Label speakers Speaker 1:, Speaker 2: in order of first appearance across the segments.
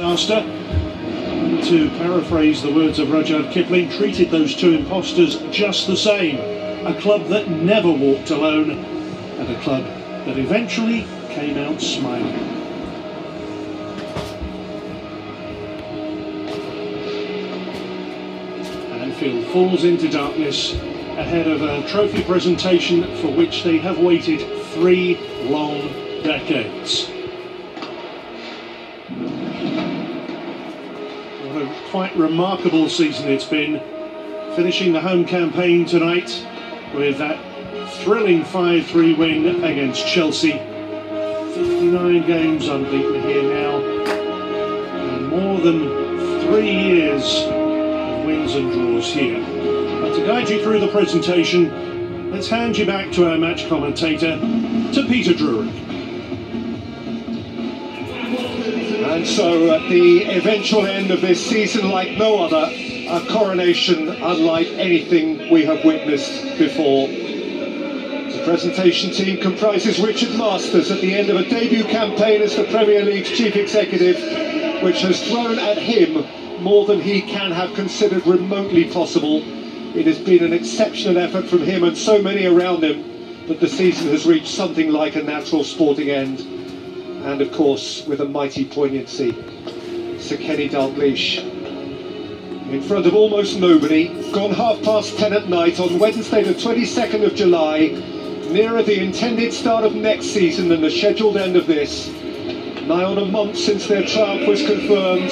Speaker 1: disaster. To paraphrase the words of Rudyard Kipling, treated those two imposters just the same. A club that never walked alone, and a club that eventually came out smiling. Anfield falls into darkness ahead of a trophy presentation for which they have waited three long decades. What a quite remarkable season it's been, finishing the home campaign tonight with that thrilling 5-3 win against Chelsea. 59 games unbeaten here now, and more than three years of wins and draws here. But to guide you through the presentation, let's hand you back to our match commentator, to Peter Drury.
Speaker 2: And so at the eventual end of this season like no other, a coronation unlike anything we have witnessed before. The presentation team comprises Richard Masters at the end of a debut campaign as the Premier League's chief executive, which has thrown at him more than he can have considered remotely possible. It has been an exceptional effort from him and so many around him that the season has reached something like a natural sporting end. And of course, with a mighty poignancy, Sir Kenny Dalglish. In front of almost nobody, gone half past ten at night on Wednesday the 22nd of July, nearer the intended start of next season than the scheduled end of this. Nigh on a month since their triumph was confirmed,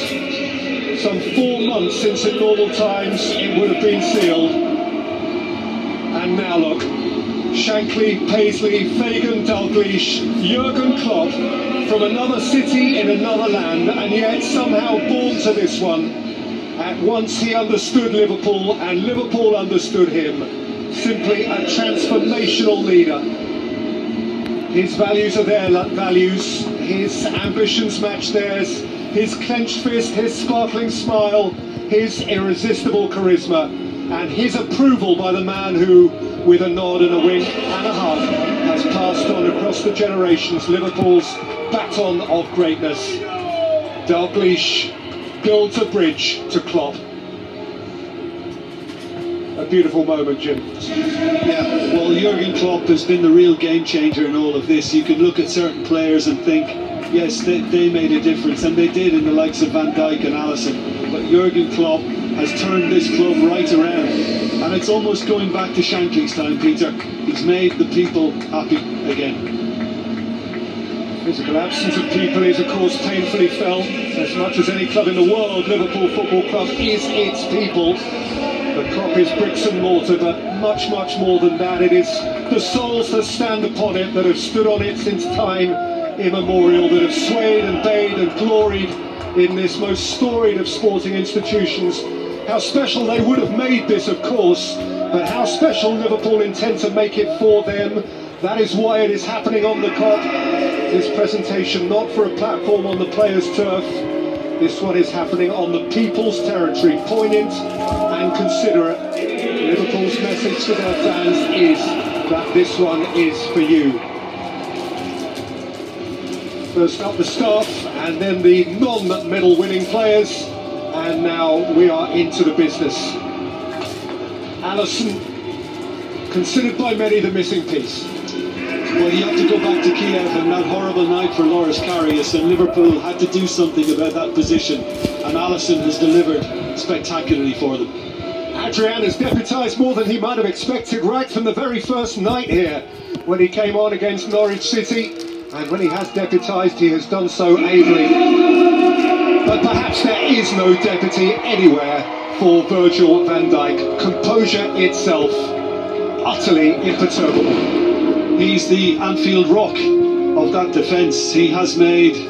Speaker 2: some four months since in normal times it would have been sealed. And now look, Shankly, Paisley, Fagan, Dalglish, Jurgen Klopp, from another city in another land, and yet somehow born to this one. At once he understood Liverpool, and Liverpool understood him. Simply a transformational leader. His values are their values, his ambitions match theirs, his clenched fist, his sparkling smile, his irresistible charisma, and his approval by the man who, with a nod and a wink and a hug, has passed on across the generations Liverpool's baton of greatness. Dalglish builds a bridge to Klopp. A beautiful moment, Jim.
Speaker 3: Yeah, well, Jurgen Klopp has been the real game changer in all of this. You can look at certain players and think, yes, they, they made a difference, and they did in the likes of Van Dijk and Alisson. But Jurgen Klopp has turned this club right around. And it's almost going back to Shankly's time, Peter. He's made the people happy again.
Speaker 2: Physical absence of people is, of course, painfully felt. As much as any club in the world, Liverpool Football Club is its people. The Kop is bricks and mortar, but much, much more than that. It is the souls that stand upon it, that have stood on it since time immemorial, that have swayed and bayed and gloried in this most storied of sporting institutions. How special they would have made this, of course, but how special Liverpool intend to make it for them. That is why it is happening on the Kop. This presentation not for a platform on the players' turf. This one is happening on the people's territory. Poignant and considerate. Liverpool's message to their fans is that this one is for you. First up the staff and then the non-medal winning players. And now we are into the business. Alisson, considered by many the missing piece.
Speaker 3: Well, you have to go back to Kiev and that horrible night for Loris Karius, and Liverpool had to do something about that position, and Alisson has delivered spectacularly for them.
Speaker 2: Adrian has deputised more than he might have expected right from the very first night here when he came on against Norwich City, and when he has deputised, he has done so ably. But perhaps there is no deputy anywhere for Virgil van Dijk. Composure itself, utterly imperturbable.
Speaker 3: He's the Anfield rock of that defence. He has made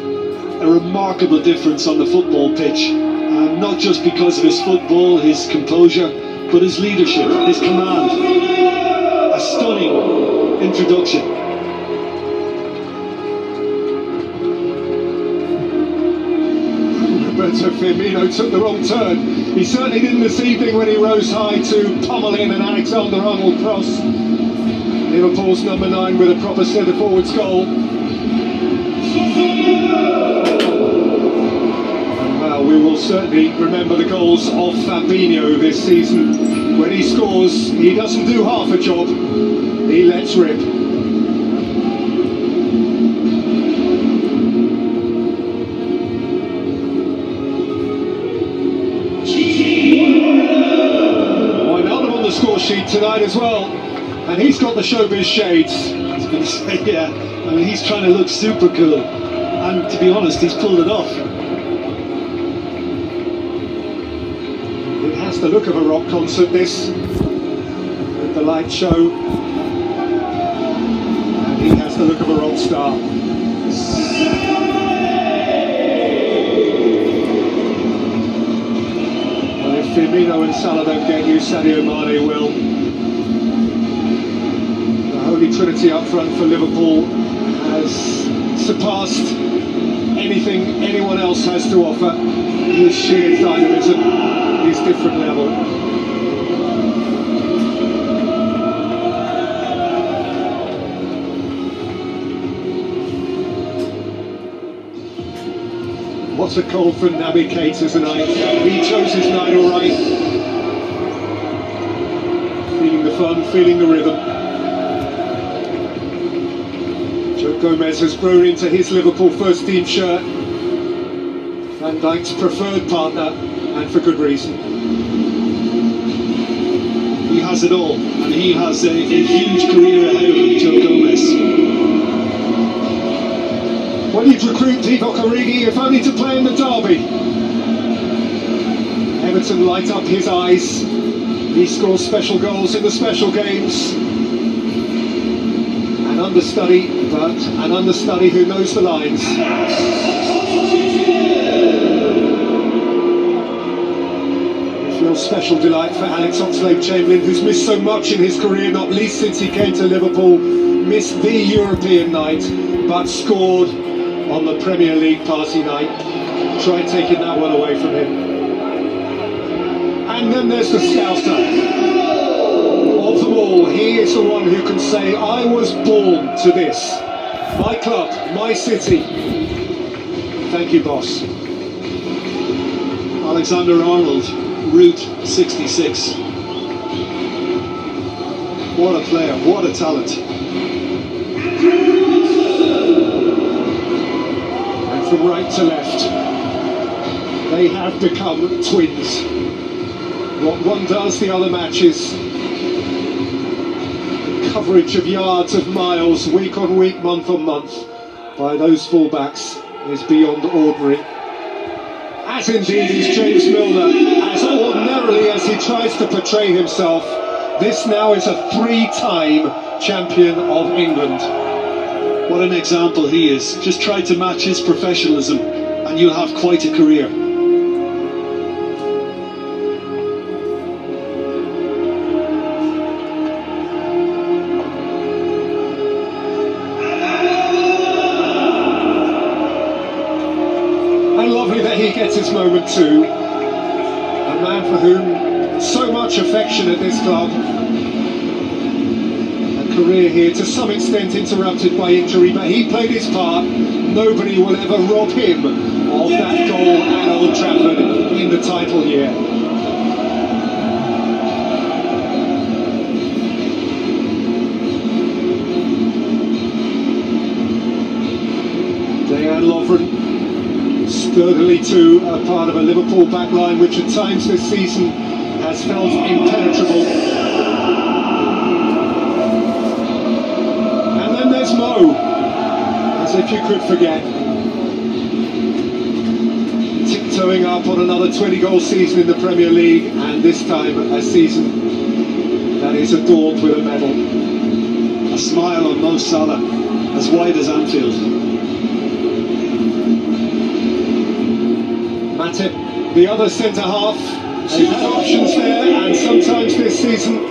Speaker 3: a remarkable difference on the football pitch. Um, not just because of his football, his composure, but his leadership, his command. A stunning introduction.
Speaker 2: Roberto Firmino took the wrong turn. He certainly didn't this evening when he rose high to pummel in an Alexander-Arnold cross. Liverpool's number nine with a proper centre forwards goal. Uh, we will certainly remember the goals of Fabinho this season. When he scores, he doesn't do half a job, he lets rip. Tonight as well, and he's got the showbiz shades.
Speaker 3: Yeah. I mean, he's trying to look super cool. And to be honest, he's pulled it off.
Speaker 2: It has the look of a rock concert, this, with the light show. And he has the look of a rock star. Firmino and Salah don't get you, Sadio Mane will. The Trinity up front for Liverpool has surpassed anything anyone else has to offer. His sheer dynamism, his different level. What a call for Naby Keita tonight. He chose his night all right. Feeling the fun, feeling the rhythm. Gomez has grown into his Liverpool first team shirt. Van Dijk's preferred partner, and for good reason.
Speaker 3: He has it all, and he has a, a huge career ahead of him, Joe Gomez.
Speaker 2: Well, you'd recruit Divock Origi if only to play in the derby. Everton light up his eyes. He scores special goals in the special games. An understudy, but an understudy who knows the lines. Real special delight for Alex Oxlade-Chamberlain, who's missed so much in his career, not least since he came to Liverpool. Missed the European night, but scored on the Premier League party night. Try taking that one away from him. And then there's the Scouser. All, he is the one who can say, I was born to this. My club, my city. Thank you, boss.
Speaker 3: Alexander Arnold, Route 66. What a player, what a talent.
Speaker 2: And from right to left, they have become twins. What one does, the other matches. Coverage of yards of miles, week on week, month on month, by those fullbacks is beyond ordinary. As indeed is James Milner, as ordinarily as he tries to portray himself. This now is a three-time champion of England.
Speaker 3: What an example he is. Just try to match his professionalism, and you'll have quite a career.
Speaker 2: That he gets his moment too. A man for whom so much affection at this club. A career here to some extent interrupted by injury, but he played his part. Nobody will ever rob him of that goal at Old Trafford in the title year. Dejan Lovren sturdily too a part of a Liverpool backline which at times this season has felt impenetrable. And then there's Mo, as if you could forget. Tiptoeing up on another 20 goal season in the Premier League and this time a season that is adorned with a medal.
Speaker 3: A smile on Mo Salah, as wide as Anfield.
Speaker 2: Matip, the other centre half, they've had options there, and sometimes this season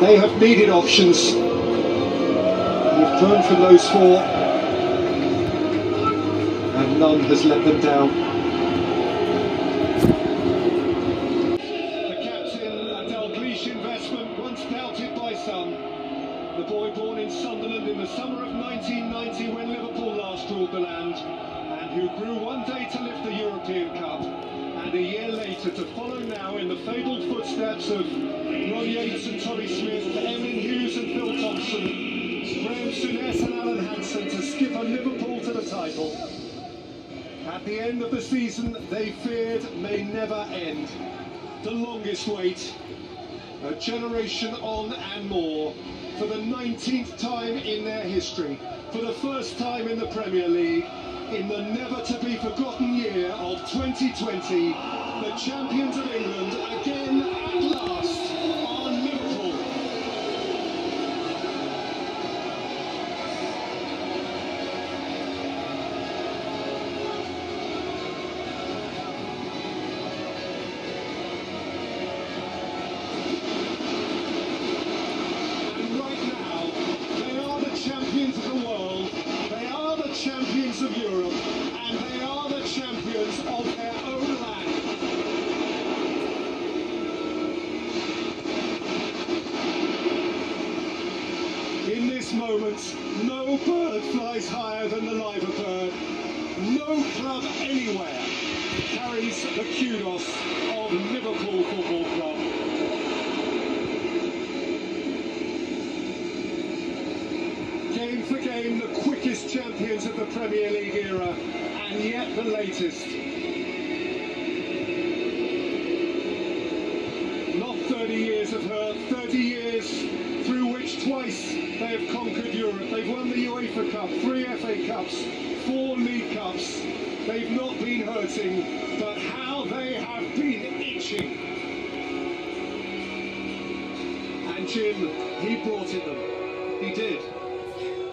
Speaker 2: they have needed options. They've turned from those four, and none has let them down. Season they feared may never end. The longest wait, a generation on and more, for the 19th time in their history, for the first time in the Premier League, in the never to be forgotten year of 2020, the champions of England again Europe, and they are the champions of their own land. In this moment, no bird flies higher than the Liver bird. No club anywhere carries the kudos of Liverpool Football Club. Game the quickest champions of the Premier League era, and yet the latest. Not 30 years of hurt, 30 years through which twice they have conquered Europe. They've won the UEFA Cup, three FA Cups, four League Cups. They've not been hurting, but how they have been itching. And Jim, he brought it them.
Speaker 3: He did.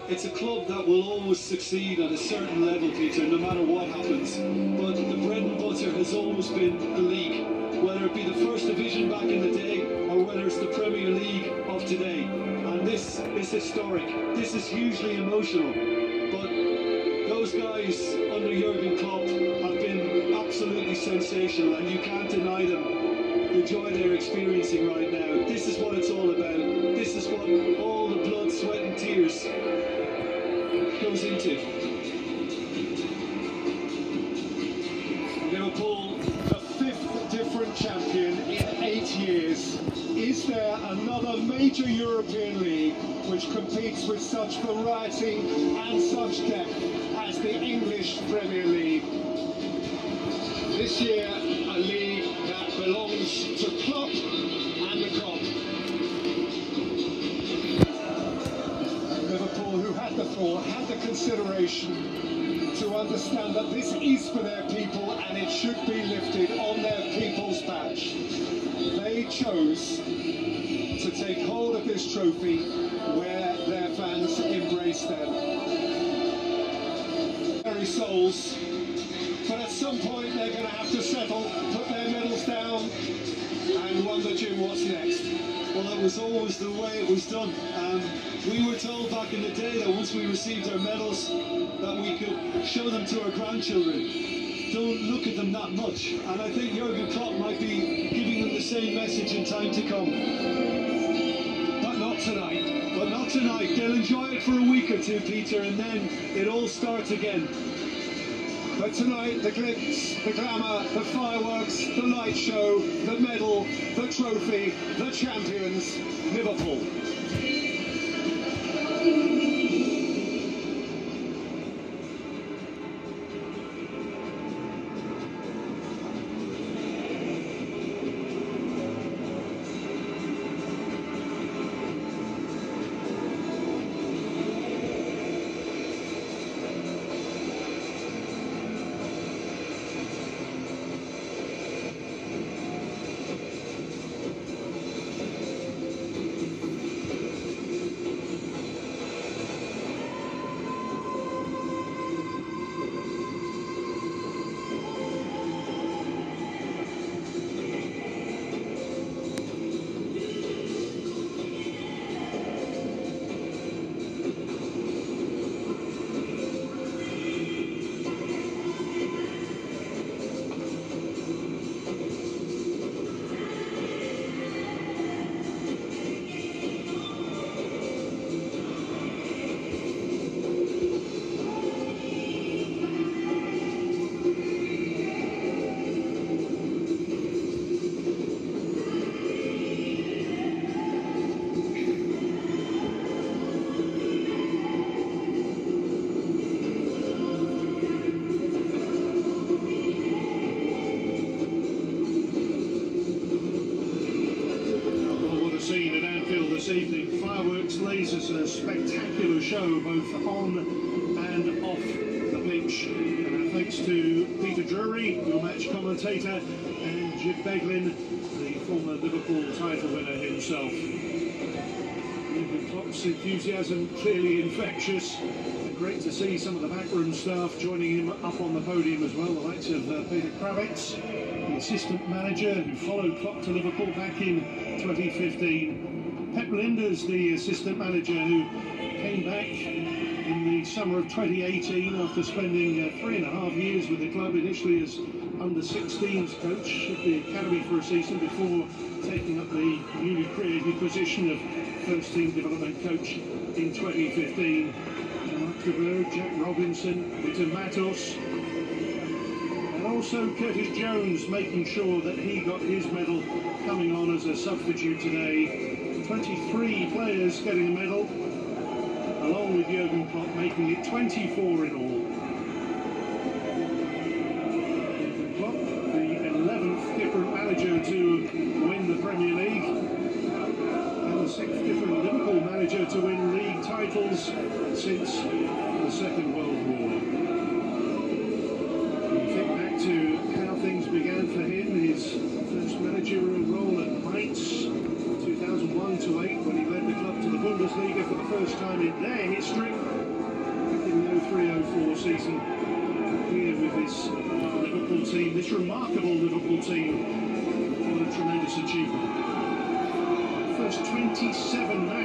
Speaker 3: It's a club that will always succeed at a certain level, Peter, no matter what happens. But the bread and butter has always been the league, whether it be the first division back in the day or whether it's the Premier League of today. And this is historic. This is hugely emotional. But those guys under Jurgen Klopp have been absolutely sensational, and you can't deny them the joy they're experiencing right now. This is what it's all about. This is what all the blood, sweat, and tears goes into.
Speaker 2: Liverpool, the fifth different champion in eight years. Is there another major European league which competes with such variety and such depth as the English Premier League? This year, And the. Liverpool, who had the thought, had the consideration to understand that this is for their people and it should be lifted on their people's badge. They chose to take hold of this trophy where their fans embrace them. Very souls, but at some point what's next?
Speaker 3: Well, that was always the way it was done. Um, we were told back in the day that once we received our medals, that we could show them to our grandchildren. Don't look at them that much. And I think Jurgen Klopp might be giving them the same message in time to come.
Speaker 2: But not tonight.
Speaker 3: But not tonight. They'll enjoy it for a week or two, Peter, and then it all starts again.
Speaker 2: But tonight, the glitz, the glamour, the fireworks, the light show, the medal, the trophy, the champions, Liverpool.
Speaker 1: The former Liverpool title winner himself. Jurgen Klopp's enthusiasm clearly infectious. Great to see some of the backroom staff joining him up on the podium as well, the likes of uh, Peter Krawietz, the assistant manager who followed Klopp to Liverpool back in 2015. Pep Lijnders, the assistant manager who came back in the summer of 2018 after spending uh, three and a half years with the club, initially as under 16s coach at the academy for a season before taking up the newly created position of first team development coach in 2015. Mark de Boer, Jack Robinson, Peter Matos, and also Curtis Jones making sure that he got his medal coming on as a substitute today. 23 players getting a medal, along with Jurgen Klopp making it 24 in all. To win league titles since the Second World War. You think back to how things began for him, his first managerial role at Mainz, 2001 to 8, when he led the club to the Bundesliga for the first time in their history, in the 03-04 season, here with this Liverpool team, this remarkable Liverpool team. What a tremendous achievement first 27 matches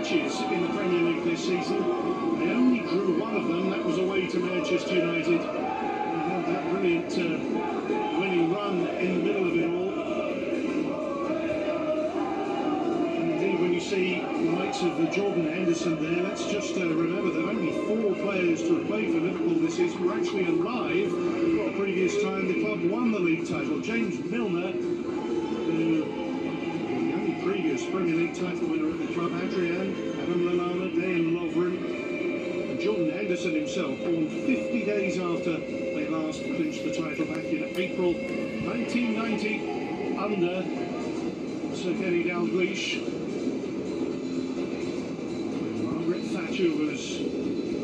Speaker 1: Manchester United. They had that brilliant uh, winning run in the middle of it all. And indeed, when you see the likes of uh, Jordan Henderson there, let's just uh, remember that only four players to have played for Liverpool this season were actually alive the previous time the club won the league title. James Milner, who previous Premier League title winner at the club, Adrian, Adam Lallana, Dan Lovren, and Jordan Henderson himself, 50 days after they last clinched the title back in April 1990 under Sir Kenny Dalglish. Margaret Thatcher was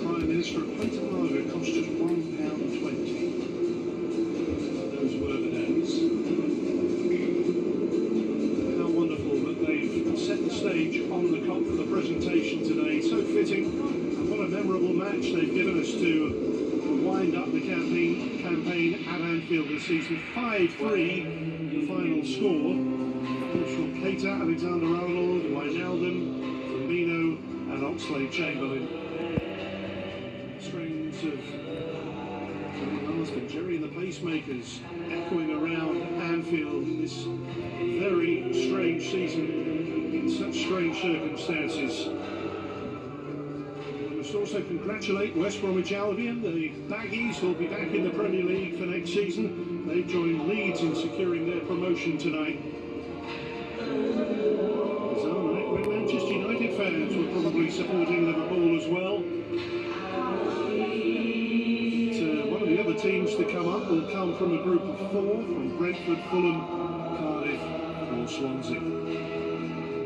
Speaker 1: Prime Minister of Plate Lager, cost just £1.20. Those were the days how wonderful that they've set the stage on the Kop for the presentation today. So fitting, and what a memorable match they've given us to campaign, campaign at Anfield this season. 5-3, the final score. Marshall Keita, Alexander Arnold, Wijnaldum, Firmino and Oxlade Chamberlain. Strings of Marsden, Gerry and the Pacemakers echoing around Anfield in this very strange season in such strange circumstances. Also congratulate West Bromwich Albion, the Baggies will be back in the Premier League for next season. They've joined Leeds in securing their promotion tonight. When Manchester United fans were probably supporting Liverpool as well. But, one of the other teams to come up will come from a group of four from Brentford, Fulham, Cardiff or Swansea.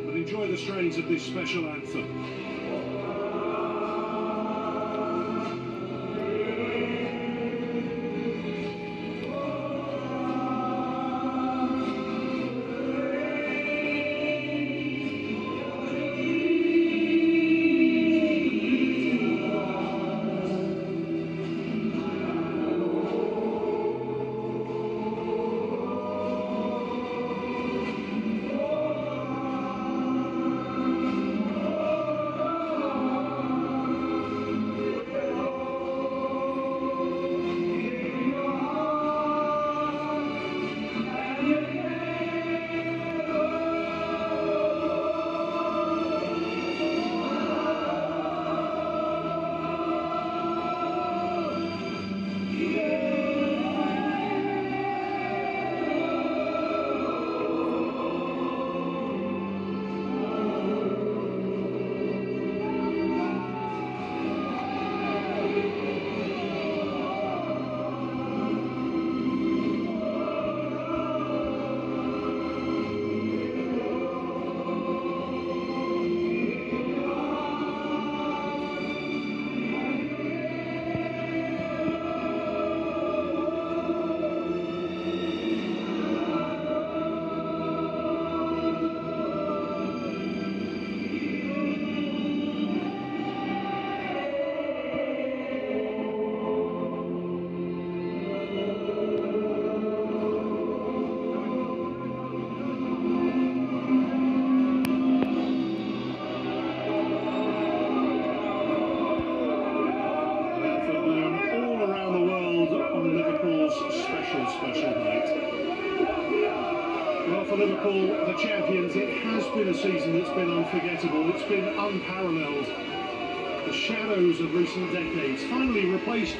Speaker 1: But enjoy the strains of this special anthem.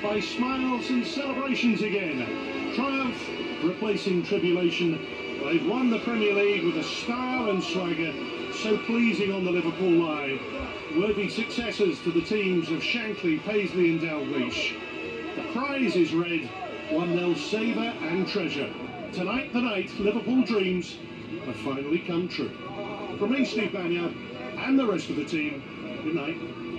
Speaker 1: By smiles and celebrations again. Triumph replacing tribulation. They've won the Premier League with a style and swagger so pleasing on the Liverpool line. Worthy successors to the teams of Shankly, Paisley and Dalglish. The prize is red, one they'll savour and treasure. Tonight the night Liverpool dreams have finally come true. From me, Steve Banyard, and the rest of the team, good night.